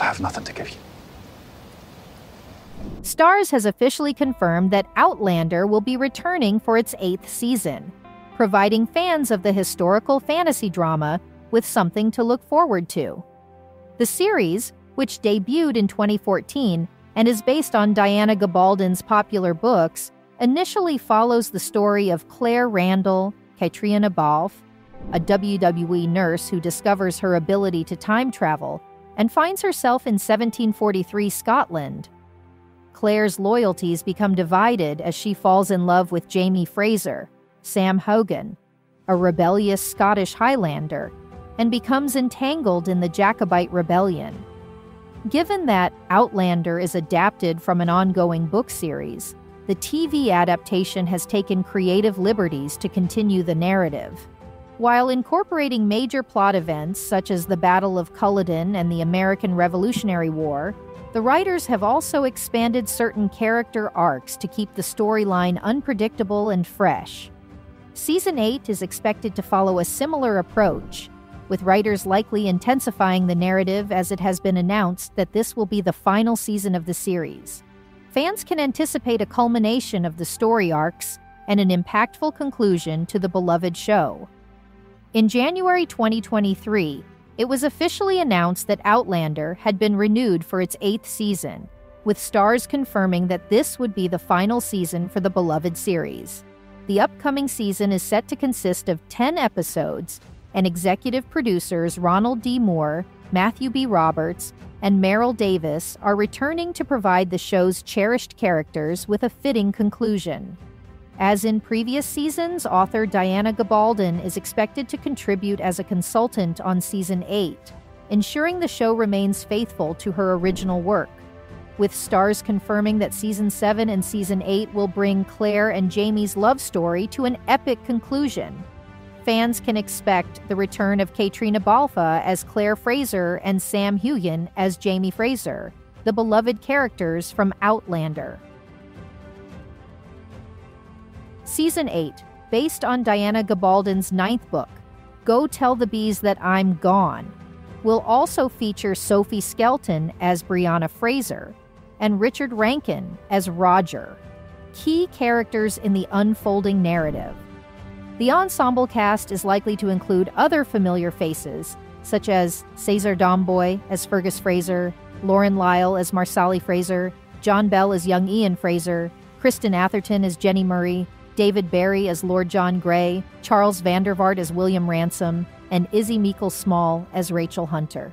I have nothing to give you. Starz has officially confirmed that Outlander will be returning for its eighth season, providing fans of the historical fantasy drama with something to look forward to. The series, which debuted in 2014 and is based on Diana Gabaldon's popular books, initially follows the story of Claire Randall, Caitriona Balfe, a WWII nurse who discovers her ability to time travel and finds herself in 1743 Scotland. Claire's loyalties become divided as she falls in love with Jamie Fraser, Sam Heughan, a rebellious Scottish Highlander, and becomes entangled in the Jacobite Rebellion. Given that Outlander is adapted from an ongoing book series, the TV adaptation has taken creative liberties to continue the narrative. While incorporating major plot events such as the Battle of Culloden and the American Revolutionary War, the writers have also expanded certain character arcs to keep the storyline unpredictable and fresh. Season 8 is expected to follow a similar approach, with writers likely intensifying the narrative as it has been announced that this will be the final season of the series. Fans can anticipate a culmination of the story arcs and an impactful conclusion to the beloved show. In January 2023, it was officially announced that Outlander had been renewed for its eighth season, with Starz confirming that this would be the final season for the beloved series. The upcoming season is set to consist of 10 episodes, and executive producers Ronald D. Moore, Matthew B. Roberts, and Maril Davis are returning to provide the show's cherished characters with a fitting conclusion. As in previous seasons, author Diana Gabaldon is expected to contribute as a consultant on season 8, ensuring the show remains faithful to her original work. With Starz confirming that season 7 and season 8 will bring Claire and Jamie's love story to an epic conclusion. Fans can expect the return of Caitriona Balfe as Claire Fraser and Sam Heughan as Jamie Fraser, the beloved characters from Outlander. Season 8, based on Diana Gabaldon's ninth book, Go Tell the Bees That I'm Gone, will also feature Sophie Skelton as Brianna Fraser and Richard Rankin as Roger, key characters in the unfolding narrative. The ensemble cast is likely to include other familiar faces, such as Cesar Domboy as Fergus Fraser, Lauren Lyle as Marsali Fraser, John Bell as young Ian Fraser, Kristin Atherton as Jenny Murray, David Berry as Lord John Grey, Charles Vandervaart as William Ransom, and Izzy Meikle Small as Rachel Hunter.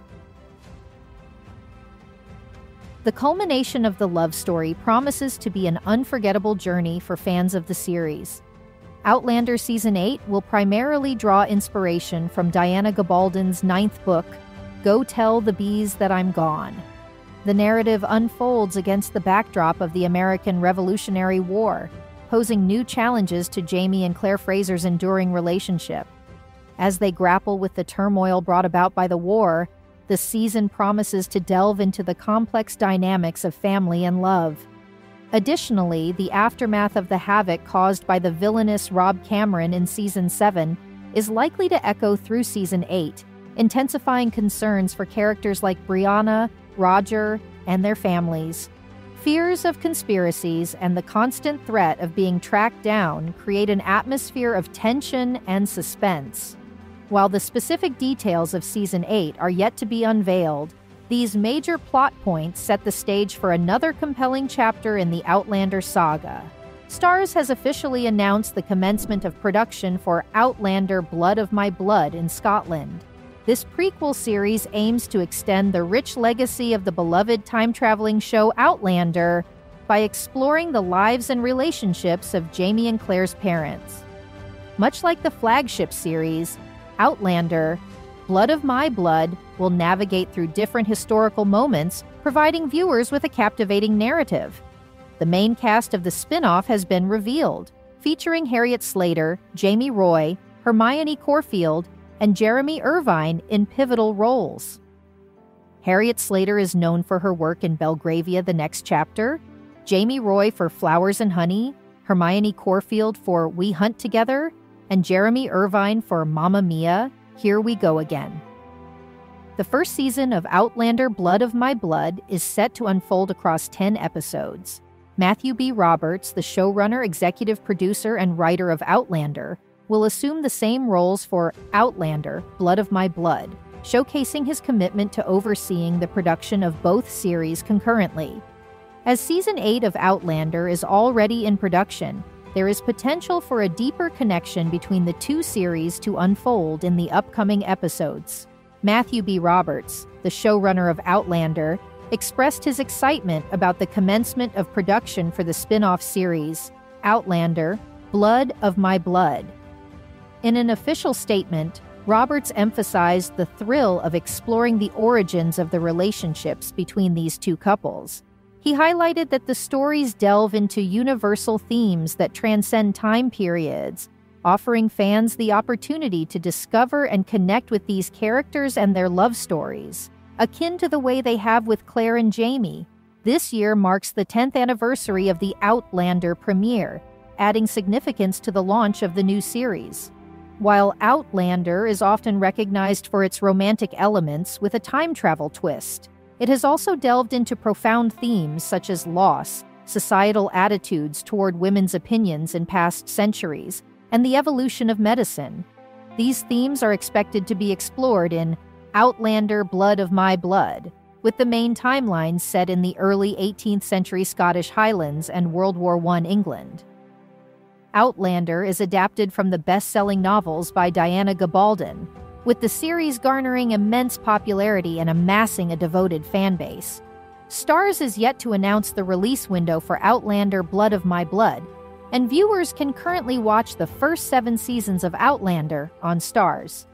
The culmination of the love story promises to be an unforgettable journey for fans of the series. Outlander Season 8 will primarily draw inspiration from Diana Gabaldon's ninth book, Go Tell the Bees That I'm Gone. The narrative unfolds against the backdrop of the American Revolutionary War posing new challenges to Jamie and Claire Fraser's enduring relationship. As they grapple with the turmoil brought about by the war, the season promises to delve into the complex dynamics of family and love. Additionally, the aftermath of the havoc caused by the villainous Rob Cameron in season 7 is likely to echo through season 8, intensifying concerns for characters like Brianna, Roger, and their families. Fears of conspiracies and the constant threat of being tracked down create an atmosphere of tension and suspense. While the specific details of Season 8 are yet to be unveiled, these major plot points set the stage for another compelling chapter in the Outlander saga. Starz has officially announced the commencement of production for Outlander Blood of My Blood in Scotland. This prequel series aims to extend the rich legacy of the beloved time traveling show Outlander by exploring the lives and relationships of Jamie and Claire's parents. Much like the flagship series, Outlander, Blood of My Blood will navigate through different historical moments, providing viewers with a captivating narrative. The main cast of the spin off has been revealed, featuring Harriet Slater, Jamie Roy, Hermione Corfield, and Jeremy Irvine in pivotal roles. Harriet Slater is known for her work in Belgravia The Next Chapter, Jamie Roy for Flowers and Honey, Hermione Corfield for We Hunt Together, and Jeremy Irvine for Mamma Mia, Here We Go Again. The first season of Outlander Blood of My Blood is set to unfold across 10 episodes. Matthew B. Roberts, the showrunner, executive producer, and writer of Outlander, will assume the same roles for Outlander Blood of My Blood, showcasing his commitment to overseeing the production of both series concurrently. As season 8 of Outlander is already in production, there is potential for a deeper connection between the two series to unfold in the upcoming episodes. Matthew B. Roberts, the showrunner of Outlander, expressed his excitement about the commencement of production for the spin off series, Outlander Blood of My Blood. In an official statement, Roberts emphasized the thrill of exploring the origins of the relationships between these two couples. He highlighted that the stories delve into universal themes that transcend time periods offering fans the opportunity to discover and connect with these characters and their love stories, akin to the way they have with Claire and Jamie. This year marks the 10th anniversary of the Outlander premiere, adding significance to the launch of the new series. While Outlander is often recognized for its romantic elements with a time travel twist, it has also delved into profound themes such as loss, societal attitudes toward women's opinions in past centuries, and the evolution of medicine. These themes are expected to be explored in Outlander Blood of My Blood, with the main timelines set in the early 18th century Scottish Highlands and World War I England. Outlander is adapted from the best selling novels by Diana Gabaldon, with the series garnering immense popularity and amassing a devoted fan base. Starz is yet to announce the release window for Outlander Blood of My Blood, and viewers can currently watch the first seven seasons of Outlander on Starz.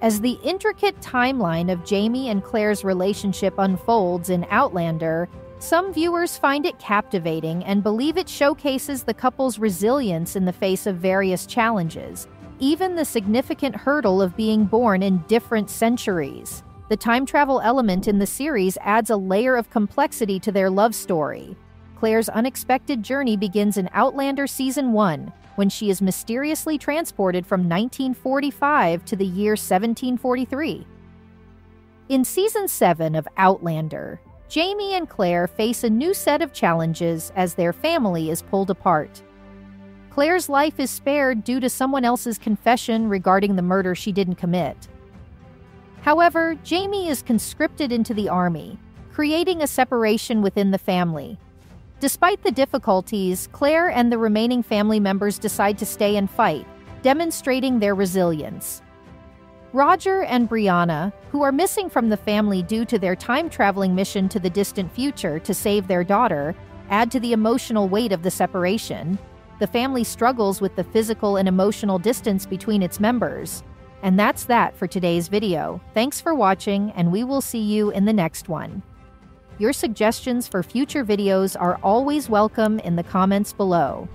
As the intricate timeline of Jamie and Claire's relationship unfolds in Outlander, some viewers find it captivating and believe it showcases the couple's resilience in the face of various challenges, even the significant hurdle of being born in different centuries. The time travel element in the series adds a layer of complexity to their love story. Claire's unexpected journey begins in Outlander Season 1, when she is mysteriously transported from 1945 to the year 1743. In Season 7 of Outlander, Jamie and Claire face a new set of challenges as their family is pulled apart. Claire's life is spared due to someone else's confession regarding the murder she didn't commit. However, Jamie is conscripted into the army, creating a separation within the family, Despite the difficulties, Claire and the remaining family members decide to stay and fight, demonstrating their resilience. Roger and Brianna, who are missing from the family due to their time traveling mission to the distant future to save their daughter, add to the emotional weight of the separation. The family struggles with the physical and emotional distance between its members. And that's that for today's video. Thanks for watching, and we will see you in the next one. Your suggestions for future videos are always welcome in the comments below.